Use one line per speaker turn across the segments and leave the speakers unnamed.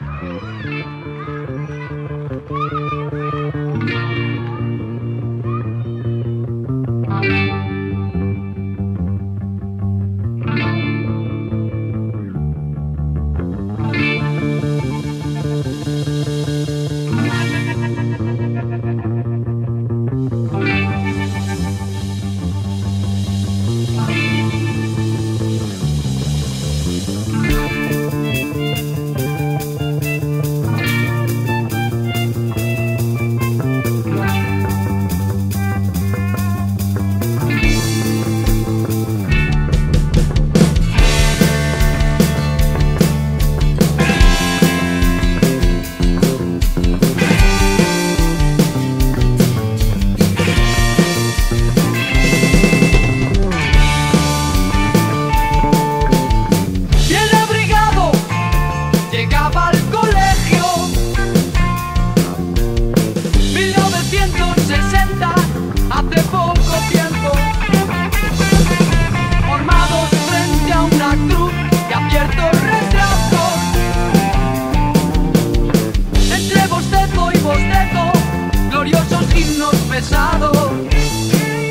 Música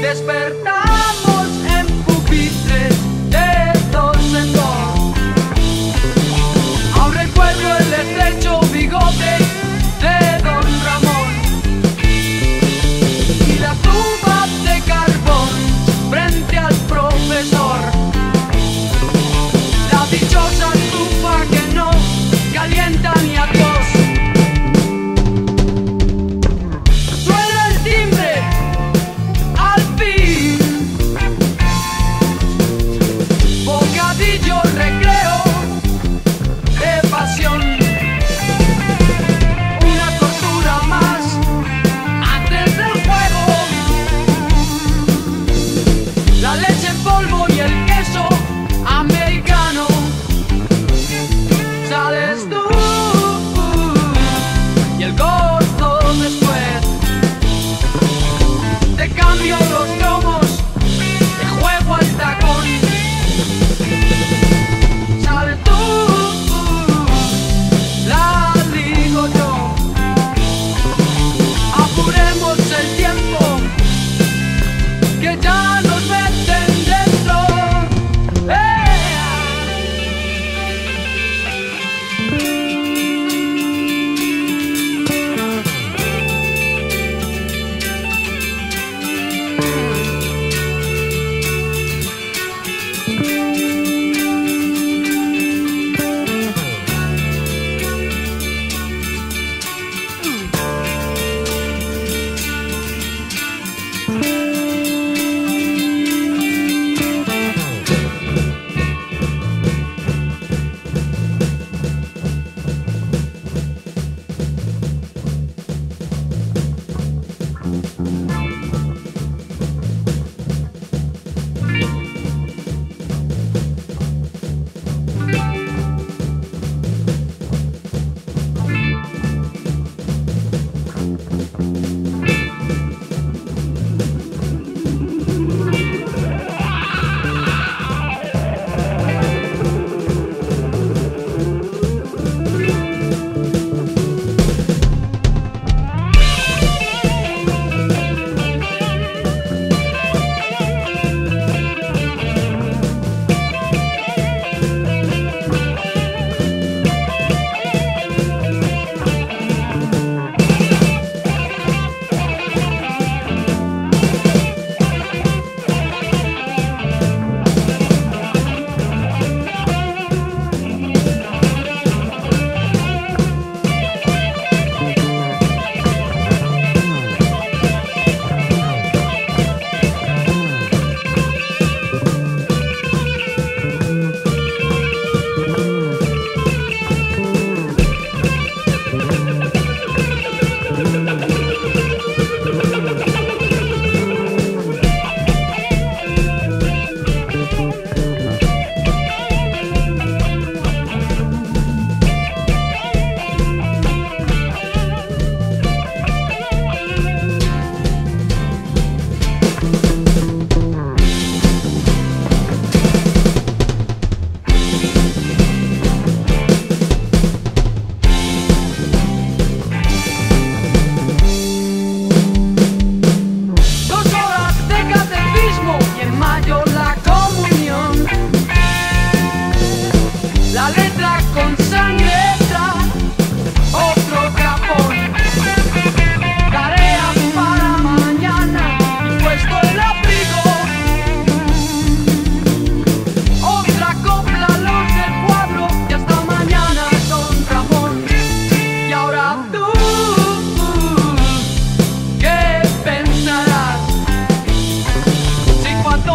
despertar.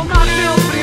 not built.